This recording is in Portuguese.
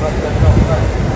Vai, vai, vai.